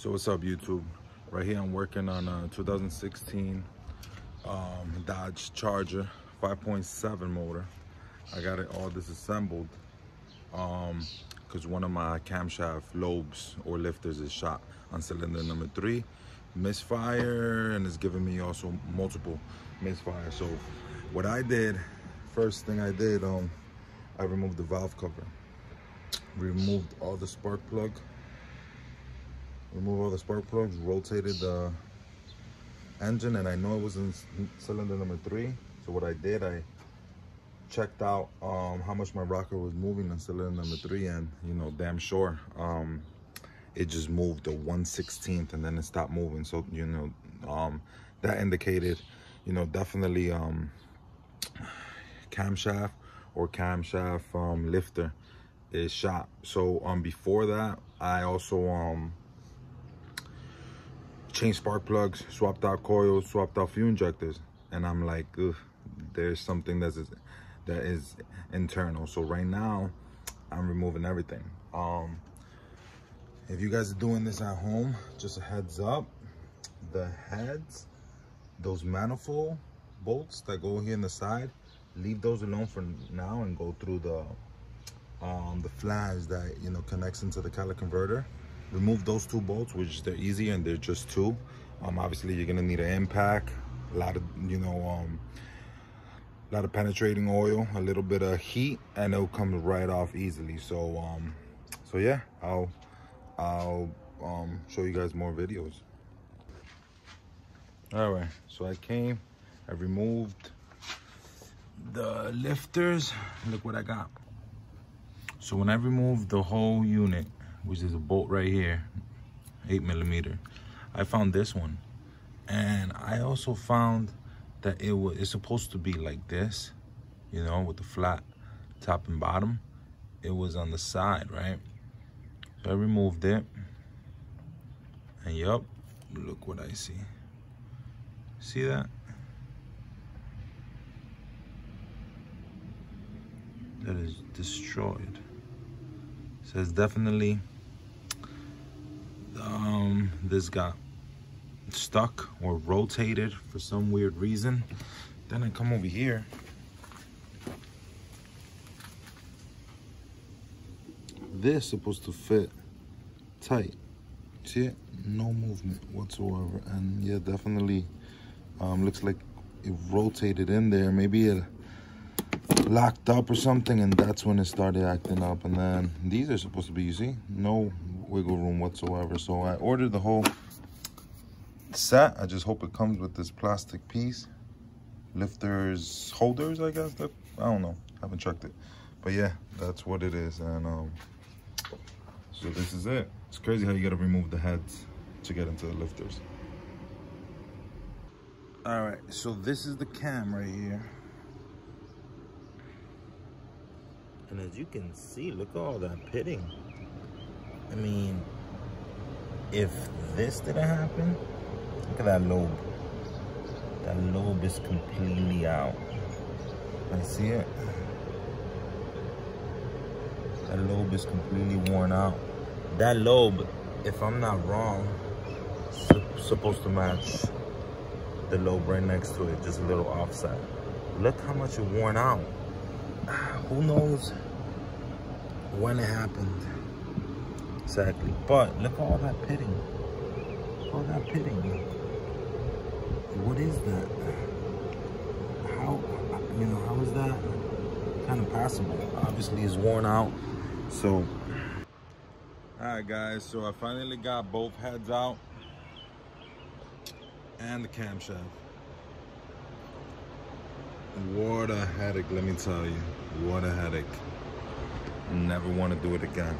So what's up YouTube? Right here I'm working on a 2016 um, Dodge Charger 5.7 motor. I got it all disassembled because um, one of my camshaft lobes or lifters is shot on cylinder number three. Misfire and it's giving me also multiple misfire. So what I did, first thing I did, um, I removed the valve cover. Removed all the spark plug remove all the spark plugs, rotated the engine, and I know it was in cylinder number three. So what I did, I checked out um, how much my rocker was moving in cylinder number three, and you know, damn sure, um, it just moved the 116th, and then it stopped moving. So you know, um, that indicated, you know, definitely um, camshaft or camshaft um, lifter is shot. So um, before that, I also um changed spark plugs, swapped out coils, swapped out fuel injectors. And I'm like, there's something that's that is internal. So right now, I'm removing everything. Um, if you guys are doing this at home, just a heads up, the heads, those manifold bolts that go here in the side, leave those alone for now and go through the um, the flange that you know connects into the catalytic converter remove those two bolts which they're easy and they're just two. Um, obviously you're gonna need an impact a lot of you know um, a lot of penetrating oil a little bit of heat and it'll come right off easily. So um so yeah i'll i'll um show you guys more videos. All right so i came i removed the lifters. Look what i got. So when i removed the whole unit which is a bolt right here, eight millimeter. I found this one. And I also found that it was it's supposed to be like this, you know, with the flat top and bottom. It was on the side, right? So I removed it. And yup, look what I see. See that? That is destroyed. Says definitely um, this got stuck or rotated for some weird reason. Then I come over here. This supposed to fit tight. See it? No movement whatsoever. And yeah, definitely um, looks like it rotated in there. Maybe it locked up or something and that's when it started acting up. And then these are supposed to be, you see, no wiggle room whatsoever. So I ordered the whole set. I just hope it comes with this plastic piece. Lifters, holders, I guess. That, I don't know. haven't checked it. But yeah, that's what it is. And um, so this is it. It's crazy how you gotta remove the heads to get into the lifters. All right, so this is the cam right here. And as you can see, look at all that pitting. I mean, if this didn't happen, look at that lobe. That lobe is completely out. I see it. That lobe is completely worn out. That lobe, if I'm not wrong, supposed to match the lobe right next to it, just a little offset. Look how much it worn out. Who knows when it happened. Exactly. But look at all that pitting. All that pitting. What is that? How, you know, how is that kind of possible? Obviously, it's worn out. So, all right, guys. So I finally got both heads out and the camshaft. What a headache, let me tell you. What a headache. Never want to do it again.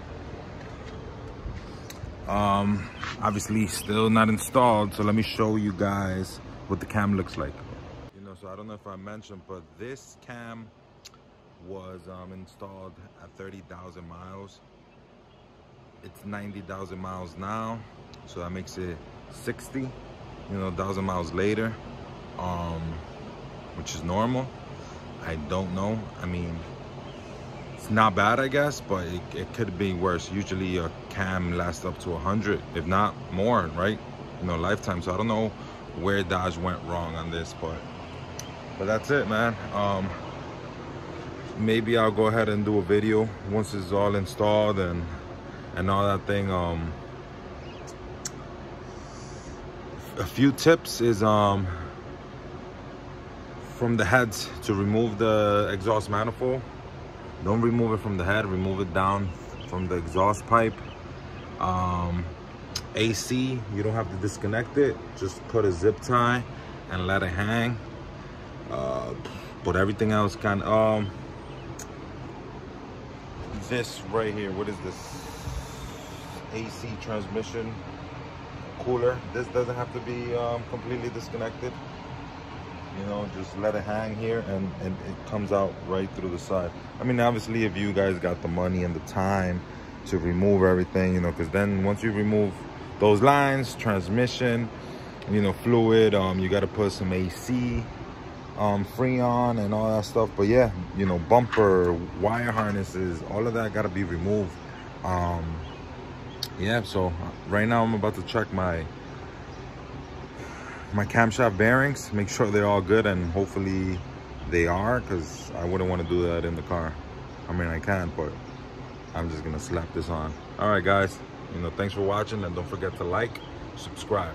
Um, obviously still not installed, so let me show you guys what the cam looks like. You know, so I don't know if I mentioned, but this cam was um, installed at 30,000 miles. It's 90,000 miles now, so that makes it 60, you know, 1,000 miles later, um, which is normal. I don't know. I mean, it's not bad, I guess, but it, it could be worse. Usually a cam lasts up to 100, if not more, right? You know, lifetime. So I don't know where Dodge went wrong on this, but but that's it, man. Um, maybe I'll go ahead and do a video once it's all installed and and all that thing. Um, a few tips is um from the heads to remove the exhaust manifold. Don't remove it from the head remove it down from the exhaust pipe. Um, AC you don't have to disconnect it. Just put a zip tie and let it hang. Uh, but everything else kind of um this right here what is this? AC transmission cooler. This doesn't have to be um, completely disconnected you know just let it hang here and, and it comes out right through the side. I mean obviously if you guys got the money and the time to remove everything you know because then once you remove those lines transmission you know fluid um you got to put some ac um freon and all that stuff. But yeah you know bumper wire harnesses all of that got to be removed. Um yeah so right now i'm about to check my my camshaft bearings make sure they're all good and hopefully they are because i wouldn't want to do that in the car. I mean i can but i'm just gonna slap this on. All right guys you know thanks for watching and don't forget to like subscribe